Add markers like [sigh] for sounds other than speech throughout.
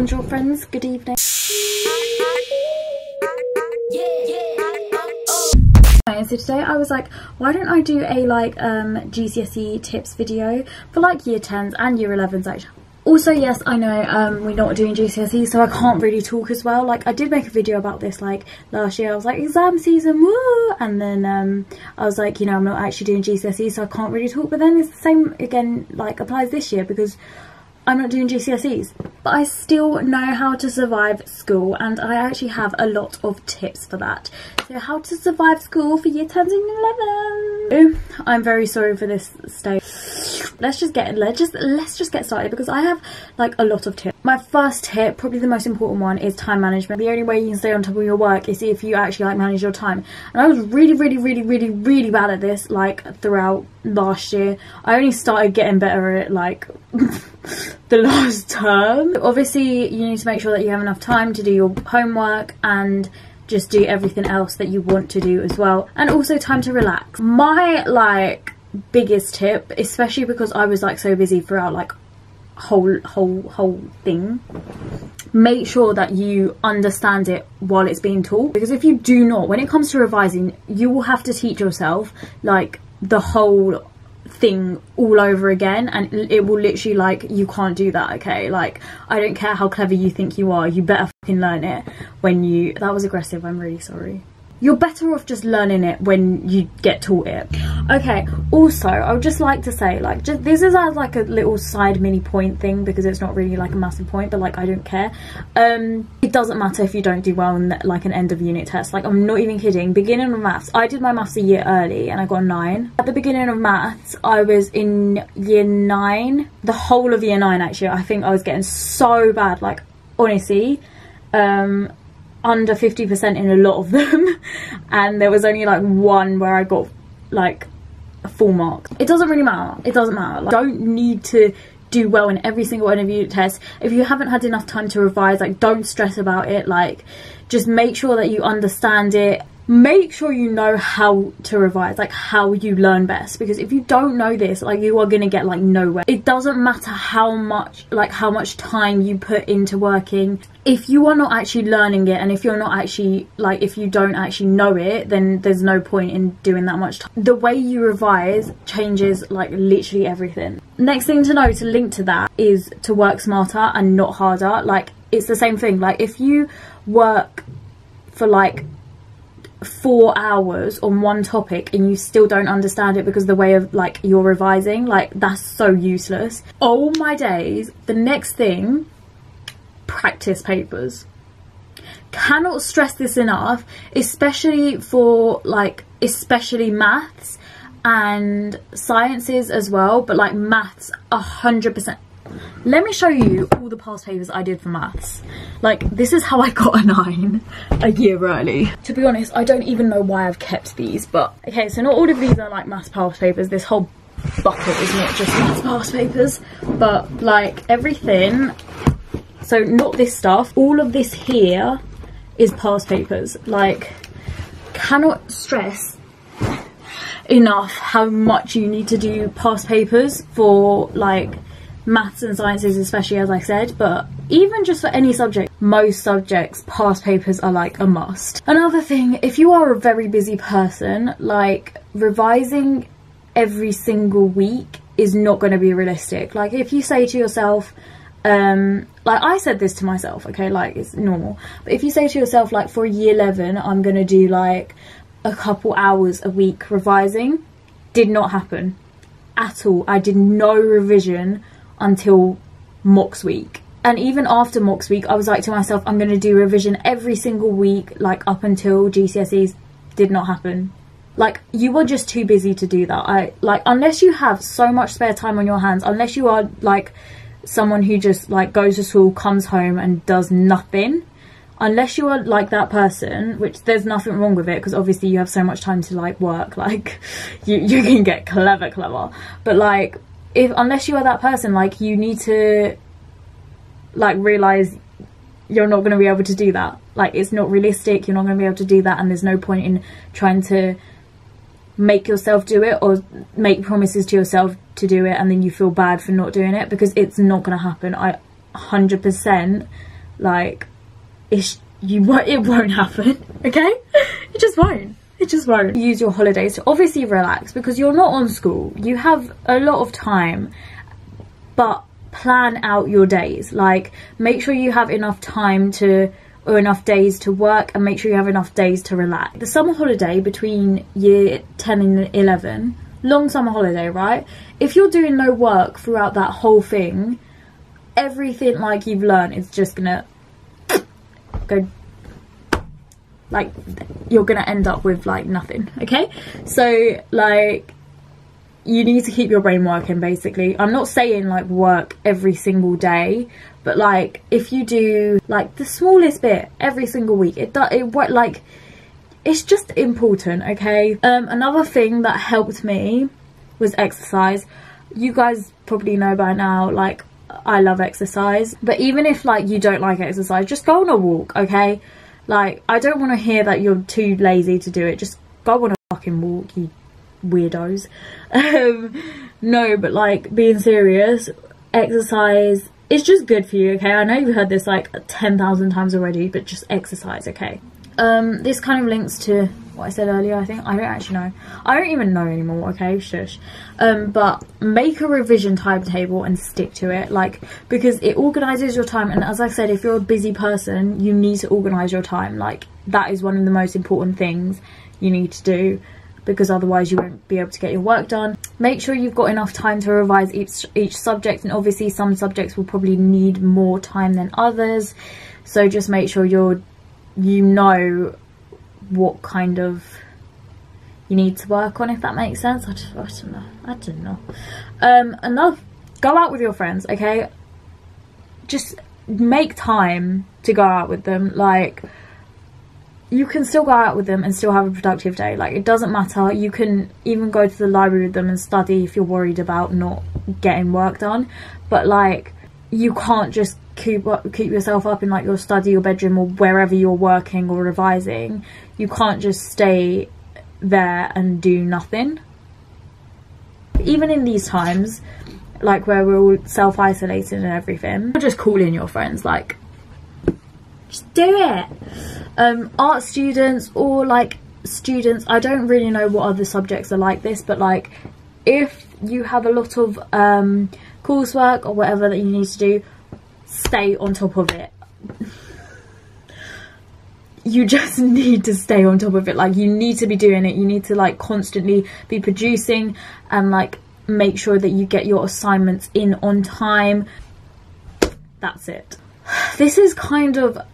bonjour friends, good evening. so today I was like why don't I do a like um GCSE tips video for like year 10s and year 11s actually also yes I know um, we're not doing GCSE so I can't really talk as well. Like I did make a video about this like last year. I was like exam season woo! And then um, I was like you know I'm not actually doing GCSE so I can't really talk. But then it's the same again like applies this year because I'm not doing GCSEs but I still know how to survive school and I actually have a lot of tips for that so how to survive school for year 10 and 11 I'm very sorry for this state let's just get let's just let's just get started because I have like a lot of tips. My first tip, probably the most important one, is time management. The only way you can stay on top of your work is if you actually like manage your time. And I was really, really, really, really, really bad at this like throughout last year. I only started getting better at like [laughs] the last term. Obviously, you need to make sure that you have enough time to do your homework and just do everything else that you want to do as well. And also time to relax. My like biggest tip especially because I was like so busy throughout like whole whole whole thing make sure that you understand it while it's being taught. Because if you do not when it comes to revising you will have to teach yourself like the whole thing all over again and it will literally like you can't do that okay? Like I don't care how clever you think you are you better fucking learn it when you that was aggressive I'm really sorry. You're better off just learning it when you get taught it okay also i would just like to say like just this is as like a little side mini point thing because it's not really like a massive point but like i don't care. Um it doesn't matter if you don't do well in like an end of unit test. Like i'm not even kidding. Beginning of maths i did my maths a year early and i got nine. At the beginning of maths i was in year nine the whole of year nine actually. I think i was getting so bad like honestly um under 50% in a lot of them. [laughs] And there was only like one where I got like a full mark. It doesn't really matter. It doesn't matter. Like, don't need to do well in every single your tests. If you haven't had enough time to revise, like don't stress about it. Like just make sure that you understand it make sure you know how to revise like how you learn best because if you don't know this like you are gonna get like nowhere. It doesn't matter how much like how much time you put into working. If you are not actually learning it and if you're not actually like if you don't actually know it then there's no point in doing that much time. The way you revise changes like literally everything. Next thing to know to link to that is to work smarter and not harder. Like it's the same thing. Like if you work for like four hours on one topic and you still don't understand it because the way of like you're revising like that's so useless. Oh my days the next thing practice papers. Cannot stress this enough especially for like especially maths and sciences as well but like maths a hundred percent let me show you all the past papers I did for maths. Like, this is how I got a 9 a year early. To be honest, I don't even know why I've kept these, but... Okay, so not all of these are, like, maths past papers. This whole bucket is not just maths past papers, but, like, everything... So, not this stuff. All of this here is past papers. Like, cannot stress enough how much you need to do past papers for, like maths and sciences especially as I said but even just for any subject most subjects past papers are like a must. Another thing if you are a very busy person like revising every single week is not going to be realistic. Like if you say to yourself um like I said this to myself okay like it's normal. But if you say to yourself like for year 11 I'm gonna do like a couple hours a week revising did not happen at all. I did no revision until mocks week. And even after mocks week, I was like to myself, I'm going to do revision every single week, like up until GCSEs. Did not happen. Like, you were just too busy to do that. I Like, unless you have so much spare time on your hands, unless you are, like, someone who just, like, goes to school, comes home and does nothing, unless you are like that person which there's nothing wrong with it because obviously you have so much time to like work [laughs] like you, you can get clever clever but like if unless you are that person like you need to like realize you're not going to be able to do that. Like it's not realistic you're not going to be able to do that and there's no point in trying to make yourself do it or make promises to yourself to do it and then you feel bad for not doing it because it's not going to happen. I 100% like it's you it won't happen [laughs] okay? It just won't it just won't use your holidays to obviously relax because you're not on school. You have a lot of time but plan out your days. Like make sure you have enough time to or enough days to work and make sure you have enough days to relax. The summer holiday between year 10 and 11 long summer holiday right? If you're doing no work throughout that whole thing everything like you've learned is just gonna [clears throat] go like you're gonna end up with like nothing okay? So like you need to keep your brain working basically. I'm not saying like work every single day but like if you do like the smallest bit every single week it does it what like it's just important okay? Um another thing that helped me was exercise. You guys probably know by now like I love exercise but even if like you don't like exercise just go on a walk okay like I don't want to hear that you're too lazy to do it just go on a fucking walk you weirdos. [laughs] Um no but like being serious exercise is just good for you okay? I know you've heard this like 10,000 times already but just exercise okay um this kind of links to what I said earlier, I think. I don't actually know. I don't even know anymore, okay? Shush. Um, but make a revision timetable and stick to it. Like, because it organises your time. And as I said, if you're a busy person, you need to organise your time. Like, that is one of the most important things you need to do because otherwise you won't be able to get your work done. Make sure you've got enough time to revise each, each subject and obviously some subjects will probably need more time than others. So just make sure you're, you know what kind of you need to work on if that makes sense. I, just, I don't know. I don't know. Um enough. Go out with your friends okay? Just make time to go out with them. Like you can still go out with them and still have a productive day. Like it doesn't matter. You can even go to the library with them and study if you're worried about not getting work done. But like you can't just keep keep yourself up in like your study or bedroom or wherever you're working or revising. You can't just stay there and do nothing. Even in these times like where we're all self-isolated and everything just call in your friends like just do it. Um art students or like students i don't really know what other subjects are like this but like if you have a lot of um coursework or whatever that you need to do stay on top of it. You just [laughs] need to stay on top of it. Like you need to be doing it. You need to like constantly be producing and like make sure that you get your assignments in on time. That's it. [sighs] This is kind of a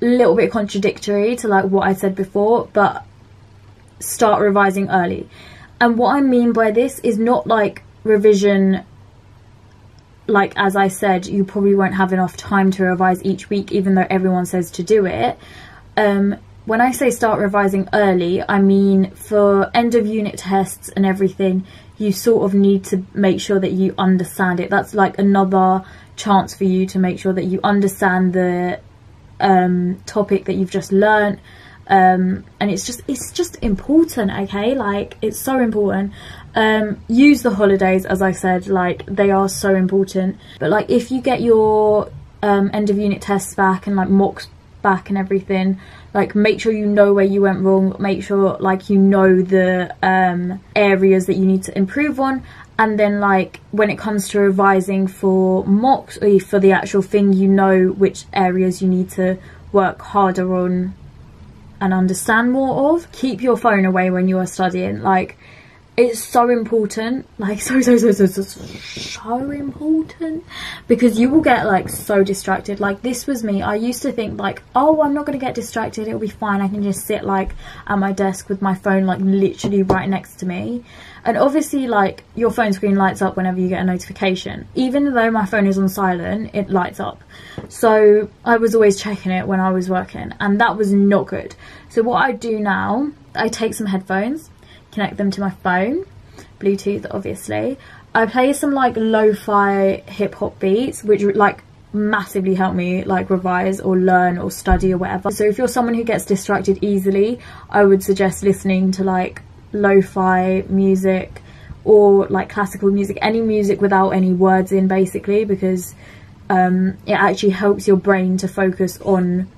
little bit contradictory to like what I said before but start revising early. And what I mean by this is not like revision like as I said, you probably won't have enough time to revise each week, even though everyone says to do it. Um, when I say start revising early, I mean for end of unit tests and everything, you sort of need to make sure that you understand it. That's like another chance for you to make sure that you understand the um, topic that you've just learnt. Um, and it's just it's just important okay like it's so important um, use the holidays, as I said, like they are so important. But like if you get your um, end of unit tests back and like mocks back and everything, like make sure you know where you went wrong. Make sure like you know the um, areas that you need to improve on. And then like when it comes to revising for mocks or for the actual thing, you know which areas you need to work harder on and understand more of. Keep your phone away when you are studying. Like it's so important. Like so so so so so so important. Because you will get like so distracted. Like this was me. I used to think like oh i'm not gonna get distracted. It'll be fine. I can just sit like at my desk with my phone like literally right next to me and obviously like your phone screen lights up whenever you get a notification even though my phone is on silent it lights up so i was always checking it when i was working and that was not good so what i do now i take some headphones connect them to my phone, Bluetooth obviously. I play some like lo-fi hip hop beats which like massively help me like revise or learn or study or whatever. So if you're someone who gets distracted easily, I would suggest listening to like lo-fi music or like classical music, any music without any words in basically because um, it actually helps your brain to focus on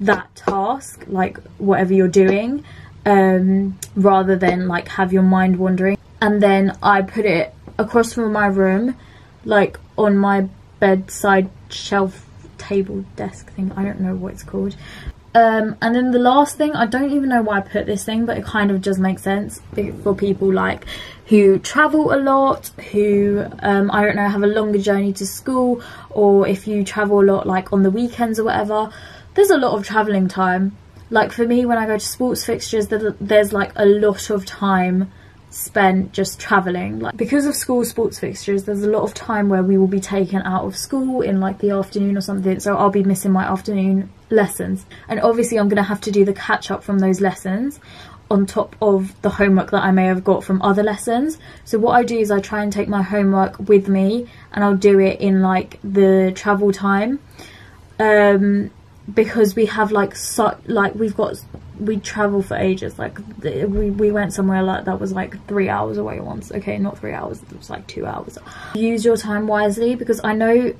that task, like whatever you're doing, um, rather than like have your mind wandering. And then I put it across from my room, like on my bedside shelf table desk thing. I don't know what it's called. Um, and then the last thing, I don't even know why I put this thing, but it kind of does make sense for people like who travel a lot, who, um, I don't know, have a longer journey to school, or if you travel a lot like on the weekends or whatever, there's a lot of travelling time. Like for me, when I go to sports fixtures, there's like a lot of time spent just traveling like because of school sports fixtures there's a lot of time where we will be taken out of school in like the afternoon or something so I'll be missing my afternoon lessons. And obviously I'm gonna have to do the catch up from those lessons on top of the homework that I may have got from other lessons. So what I do is I try and take my homework with me and I'll do it in like the travel time. Um because we have like so like we've got we travel for ages. Like we, we went somewhere like that was like three hours away once. Okay not three hours it was like two hours. Use your time wisely because i know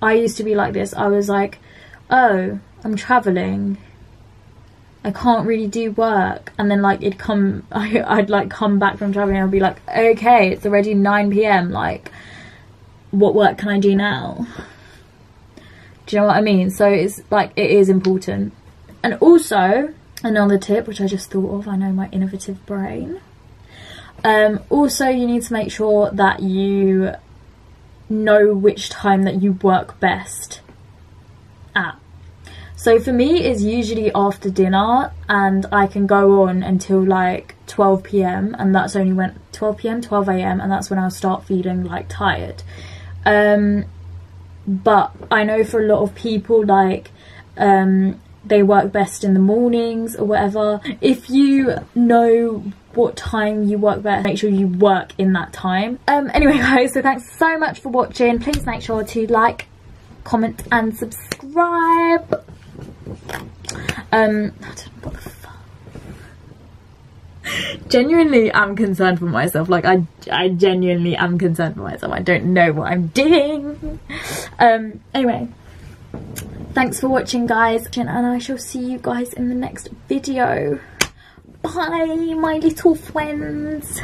i used to be like this. I was like oh i'm traveling. I can't really do work. And then like it'd come [laughs] I, i'd like come back from traveling and i'd be like okay it's already 9 p.m like what work can i do now? Do you know what i mean? So it's like it is important. And also another tip which I just thought of I know my innovative brain. Um, also you need to make sure that you know which time that you work best at so for me it's usually after dinner and I can go on until like 12 p.m. and that's only when 12 p.m. 12 a.m. and that's when I'll start feeling like tired um, but I know for a lot of people like um, they work best in the mornings or whatever. If you know what time you work best, make sure you work in that time. Um, anyway [laughs] guys, so thanks so much for watching. Please make sure to like, comment and subscribe. Um, genuinely am concerned for myself like I, I genuinely am concerned for myself I don't know what I'm doing um anyway Thanks for watching guys and I shall see you guys in the next video. Bye my little friends.